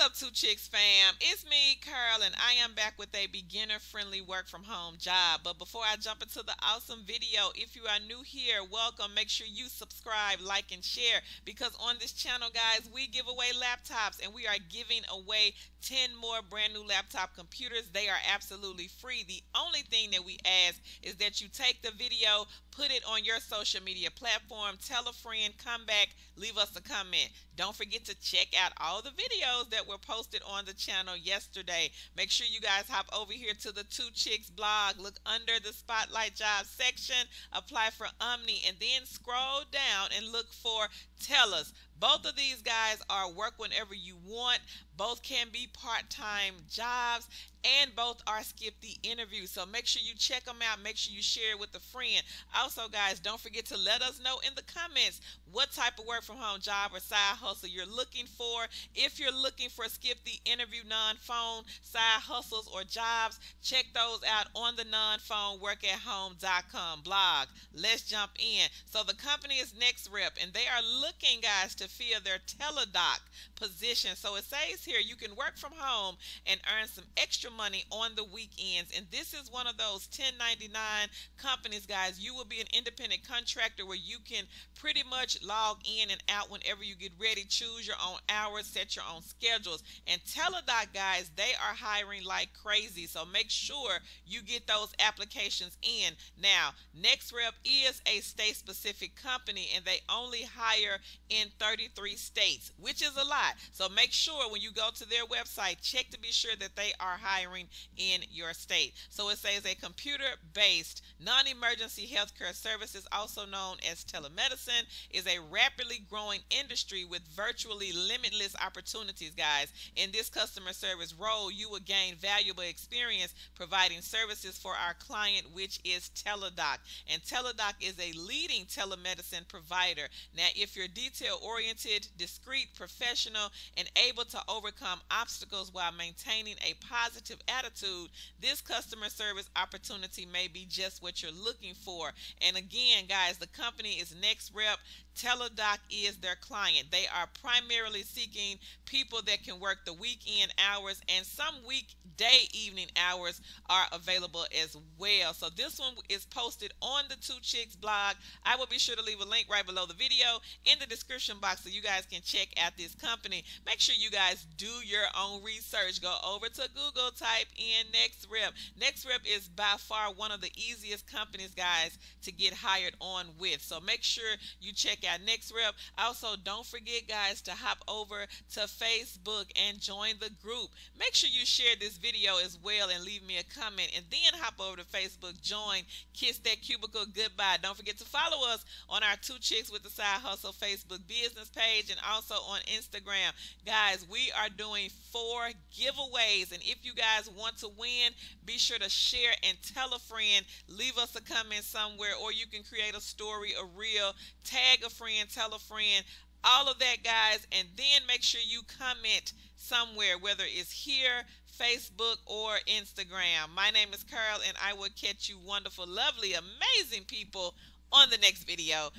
up, Two Chicks fam? It's me, Carl, and I am back with a beginner friendly work from home job. But before I jump into the awesome video, if you are new here, welcome. Make sure you subscribe, like, and share because on this channel, guys, we give away laptops and we are giving away 10 more brand new laptop computers. They are absolutely free. The only thing that we ask is that you take the video, put it on your social media platform, tell a friend, come back, leave us a comment. Don't forget to check out all the videos that were posted on the channel yesterday. Make sure you guys hop over here to the Two Chicks blog, look under the Spotlight Jobs section, apply for Omni, and then scroll down and look for Telus. Both of these guys are work whenever you want. Both can be part-time jobs and both are skip the interview. So make sure you check them out. Make sure you share it with a friend. Also, guys, don't forget to let us know in the comments what type of work from home job or side hustle you're looking for. If you're looking for skip the interview non-phone side hustles or jobs, check those out on the non-phone workathome.com blog. Let's jump in. So the company is Nexrep and they are looking, guys, to fill their Teladoc position. So it says here you can work from home and earn some extra money on the weekends. And this is one of those 1099 companies, guys. You will be an independent contractor where you can pretty much log in and out whenever you get ready. Choose your own hours, set your own schedules. And Teladoc, guys, they are hiring like crazy. So make sure you get those applications in. Now, Nexrep is a state specific company and they only hire in 33 states, which is a lot. So make sure when you go to their website, check to be sure that they are hiring in your state. So it says a computer based non emergency healthcare services, also known as telemedicine, is a rapidly growing industry with virtually limitless opportunities, guys. In this customer service role, you will gain valuable experience providing services for our client, which is Teladoc. And Teladoc is a leading telemedicine provider. Now, if you're detail oriented, discreet, professional, and able to overcome obstacles while maintaining a positive attitude, this customer service opportunity may be just what you're looking for. And again, guys, the company is Nexrep. Teladoc is their client. They are primarily seeking people that can work the weekend hours and some weekday evening hours are available as well. So this one is posted on the Two Chicks blog. I will be sure to leave a link right below the video in the description box so you guys can check out this company. Make sure you guys do your own research. Go over to Google, type in Nexrep. Nexrep is by far one of the easiest companies, guys, to get hired on with. So make sure you check out Nexrep. Also, don't forget, guys, to hop over to Facebook and join the group. Make sure you share this video as well and leave me a comment. And then hop over to Facebook, join, kiss that cubicle goodbye. Don't forget to follow us on our Two Chicks with the Side Hustle Facebook business page and also on Instagram. Guys, we are doing four giveaways. And if you guys want to win, be sure to share and tell a friend. Leave us a comment somewhere, or you can create a story, a reel, tag a friend, tell a friend, all of that, guys. And then make sure you comment somewhere, whether it's here, Facebook, or Instagram. My name is Carl, and I will catch you wonderful, lovely, amazing people on the next video.